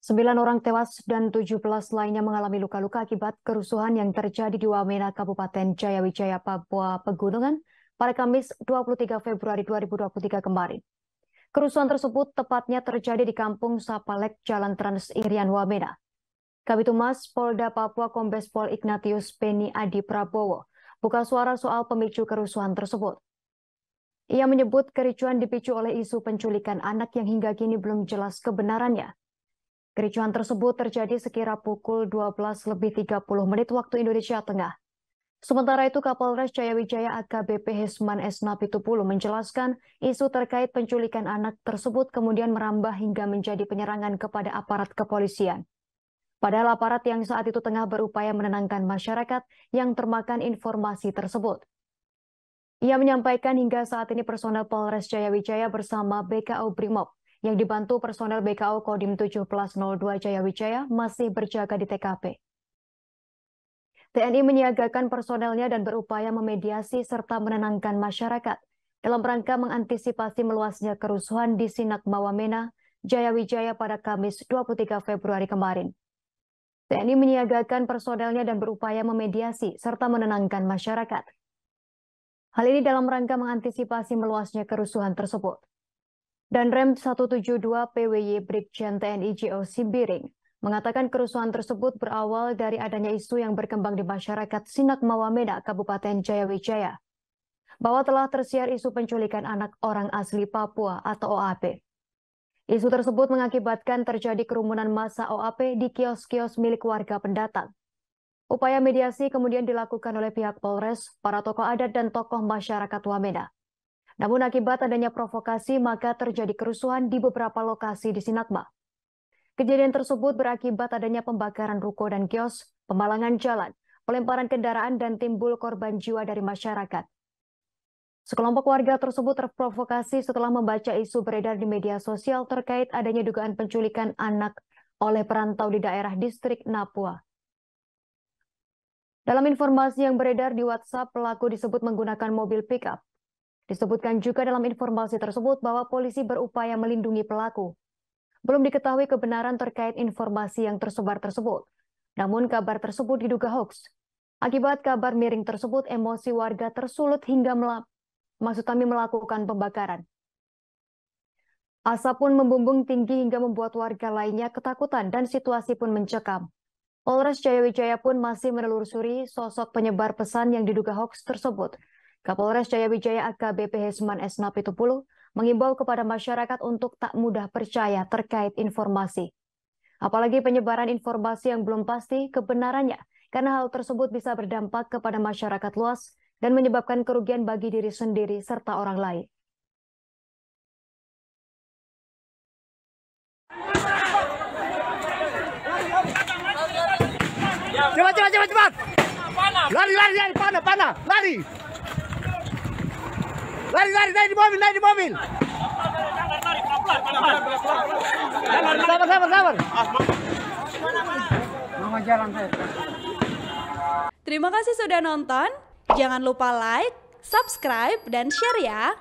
Sembilan orang tewas dan 17 lainnya mengalami luka-luka akibat kerusuhan yang terjadi di Wamena, Kabupaten Jayawijaya, Papua Pegunungan pada Kamis 23 Februari 2023 kemarin. Kerusuhan tersebut tepatnya terjadi di Kampung Sapalek, Jalan Trans Irian Wamena. Kabitumas Polda Papua Kombes Pol Ignatius Peni Adi Prabowo buka suara soal pemicu kerusuhan tersebut. Ia menyebut kericuan dipicu oleh isu penculikan anak yang hingga kini belum jelas kebenarannya. Kericuhan tersebut terjadi sekira pukul 12 lebih 30 menit waktu Indonesia Tengah. Sementara itu Kapolres Jayawijaya AKBP Hisman S. Napitupulu menjelaskan isu terkait penculikan anak tersebut kemudian merambah hingga menjadi penyerangan kepada aparat kepolisian. Padahal aparat yang saat itu tengah berupaya menenangkan masyarakat yang termakan informasi tersebut. Ia menyampaikan hingga saat ini personel Polres Jayawijaya bersama BKO Brimob yang dibantu personel BKO Kodim 1702 Jayawijaya masih berjaga di TKP. TNI menyiagakan personelnya dan berupaya memediasi serta menenangkan masyarakat dalam rangka mengantisipasi meluasnya kerusuhan di Sinak Mawamena, Jayawijaya pada Kamis 23 Februari kemarin. TNI menyiagakan personelnya dan berupaya memediasi serta menenangkan masyarakat. Hal ini dalam rangka mengantisipasi meluasnya kerusuhan tersebut. Dan Rem 172 PWY Brigjen TNI JO Simbiring mengatakan kerusuhan tersebut berawal dari adanya isu yang berkembang di masyarakat Sinak Mawamena, Kabupaten Jayawijaya, bahwa telah tersiar isu penculikan anak orang asli Papua atau OAP. Isu tersebut mengakibatkan terjadi kerumunan massa OAP di kios-kios milik warga pendatang. Upaya mediasi kemudian dilakukan oleh pihak Polres, para tokoh adat dan tokoh masyarakat Wamena. Namun akibat adanya provokasi maka terjadi kerusuhan di beberapa lokasi di Sinakma. Kejadian tersebut berakibat adanya pembakaran ruko dan kios, pemalangan jalan, pelemparan kendaraan dan timbul korban jiwa dari masyarakat. Sekelompok warga tersebut terprovokasi setelah membaca isu beredar di media sosial terkait adanya dugaan penculikan anak oleh perantau di daerah distrik Napua. Dalam informasi yang beredar di WhatsApp, pelaku disebut menggunakan mobil pickup. Disebutkan juga dalam informasi tersebut bahwa polisi berupaya melindungi pelaku. Belum diketahui kebenaran terkait informasi yang tersebar tersebut. Namun kabar tersebut diduga hoax. Akibat kabar miring tersebut, emosi warga tersulut hingga melap maksud kami melakukan pembakaran. Asap pun membumbung tinggi hingga membuat warga lainnya ketakutan dan situasi pun mencekam. Polres Jayawijaya pun masih menelusuri sosok penyebar pesan yang diduga hoax tersebut. Kapolres Jayawijaya AKBP Hesman S. Napitupulu mengimbau kepada masyarakat untuk tak mudah percaya terkait informasi. Apalagi penyebaran informasi yang belum pasti kebenarannya, karena hal tersebut bisa berdampak kepada masyarakat luas dan menyebabkan kerugian bagi diri sendiri serta orang lain. Cepat, cepat, cepat, cepat. Lari, lari, lari, panah, panah, lari. Lari, lari, naik di mobil, naik di mobil. Sabar, sabar, sabar. Mama jalan saya. Terima kasih sudah nonton. Jangan lupa like, subscribe, dan share ya.